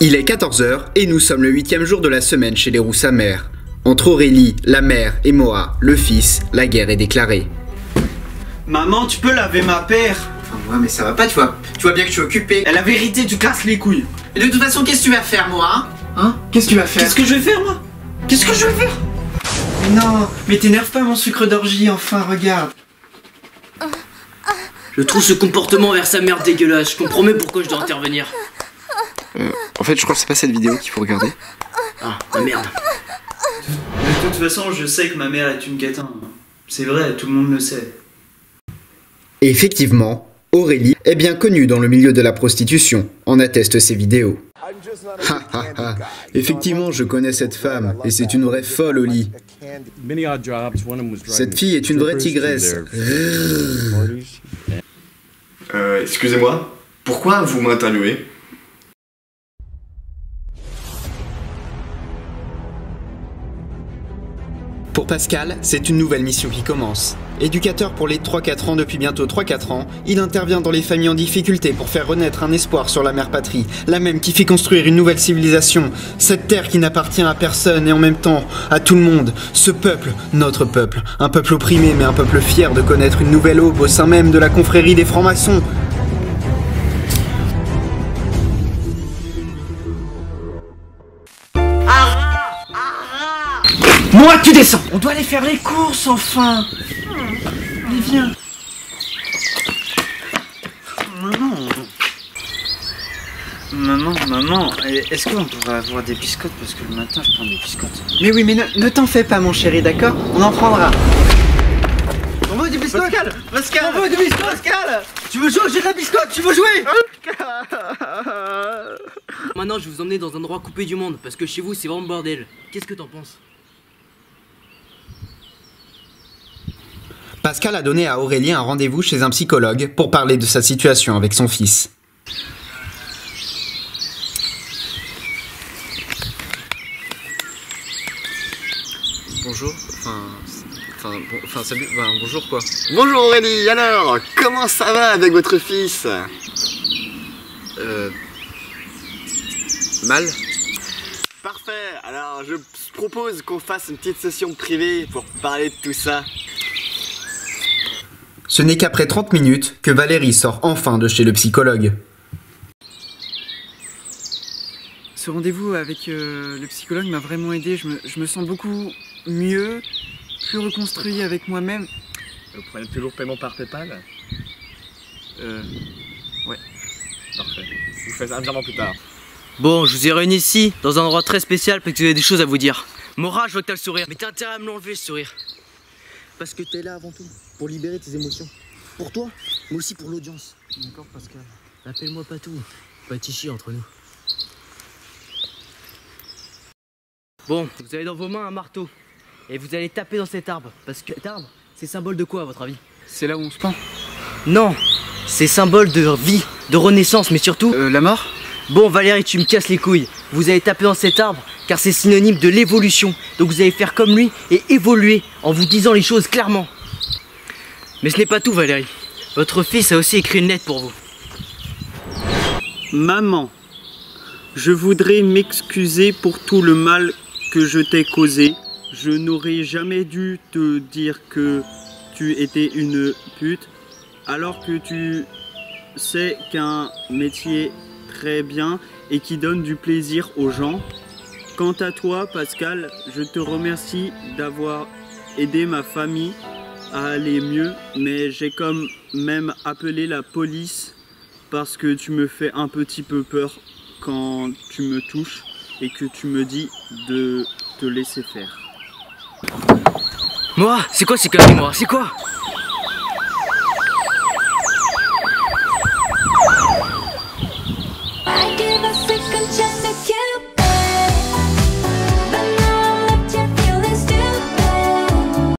Il est 14h et nous sommes le huitième jour de la semaine chez les Roussamères. Entre Aurélie, la mère, et Moa, le fils, la guerre est déclarée. Maman, tu peux laver ma paire Enfin, ouais, mais ça va pas, tu vois. Tu vois bien que je suis occupé. Et la vérité, tu casses les couilles. Et de toute façon, qu'est-ce que tu vas faire, moi, hein? Qu'est-ce que tu vas faire? Qu'est-ce que je vais faire, moi? Qu'est-ce que je vais faire? Non, mais t'énerve pas, mon sucre d'orgie, enfin, regarde. Je trouve ce comportement vers sa mère dégueulasse. Je comprends mieux pourquoi je dois intervenir. Euh, fait, je crois que c'est pas cette vidéo qu'il faut regarder. Ah, ah, merde. De toute façon, je sais que ma mère est une catin. C'est vrai, tout le monde le sait. Et effectivement, Aurélie est bien connue dans le milieu de la prostitution, en attestent ses vidéos. Ha ha ha, effectivement je connais cette femme, et c'est une vraie folle au lit. Cette fille est une vraie tigresse. Euh, excusez-moi, pourquoi vous m'interviewez? Pour Pascal, c'est une nouvelle mission qui commence. Éducateur pour les 3-4 ans depuis bientôt 3-4 ans, il intervient dans les familles en difficulté pour faire renaître un espoir sur la mère patrie, la même qui fait construire une nouvelle civilisation, cette terre qui n'appartient à personne et en même temps à tout le monde, ce peuple, notre peuple, un peuple opprimé mais un peuple fier de connaître une nouvelle aube au sein même de la confrérie des francs-maçons. Moi, tu descends. On doit aller faire les courses, enfin. Allez, viens. Maman. Maman, maman, est-ce qu'on pourrait avoir des biscottes? Parce que le matin, je prends des biscottes. Mais oui, mais ne, ne t'en fais pas, mon chéri, d'accord? On en prendra. On veut des biscottes? Pascal Pascal. On veut des biscottes? Pascal. Tu veux jouer? J'ai de la biscotte, tu veux jouer? Maintenant, je vais vous emmener dans un endroit coupé du monde, parce que chez vous, c'est vraiment le bordel. Qu'est-ce que t'en penses? Pascal a donné à Aurélie un rendez-vous chez un psychologue pour parler de sa situation avec son fils. Bonjour, enfin. Enfin, bon, enfin salut, enfin, bonjour quoi. Bonjour Aurélie, alors, comment ça va avec votre fils? Euh. Mal Parfait, alors je propose qu'on fasse une petite session privée pour parler de tout ça. Ce n'est qu'après 30 minutes que Valérie sort enfin de chez le psychologue. Ce rendez-vous avec euh, le psychologue m'a vraiment aidé. Je me, je me sens beaucoup mieux, plus reconstruit avec moi-même. Vous prenez toujours paiement par PayPal? Euh, Parfait. Je vous fais un virement plus tard. Bon, je vous ai réunis ici, dans un endroit très spécial, parce que vous avez des choses à vous dire. Mora, je vois que t'as le sourire. Mais t'as intérêt à me l'enlever, ce sourire. Parce que t'es là avant tout, pour libérer tes émotions. Pour toi, mais aussi pour l'audience. D'accord, Pascal. Appelle-moi Patou. Pas Tichi entre nous. Bon, vous avez dans vos mains un marteau. Et vous allez taper dans cet arbre. Parce que cet arbre, c'est symbole de quoi à votre avis? C'est là où on se pend Non C'est symbole de vie, de renaissance, mais surtout... Euh, la mort? Bon Valérie, tu me casses les couilles. Vous allez taper dans cet arbre, car c'est synonyme de l'évolution. Donc vous allez faire comme lui et évoluer en vous disant les choses clairement. Mais ce n'est pas tout Valérie. Votre fils a aussi écrit une lettre pour vous. Maman, je voudrais m'excuser pour tout le mal que je t'ai causé. Je n'aurais jamais dû te dire que tu étais une pute, alors que tu sais qu'un métier très bien et qui donne du plaisir aux gens. Quant à toi, Pascal, je te remercie d'avoir aidé ma famille à aller mieux, mais j'ai comme même appelé la police parce que tu me fais un petit peu peur quand tu me touches et que tu me dis de te laisser faire. Moi, c'est quoi ces conneries moi? C'est quoi?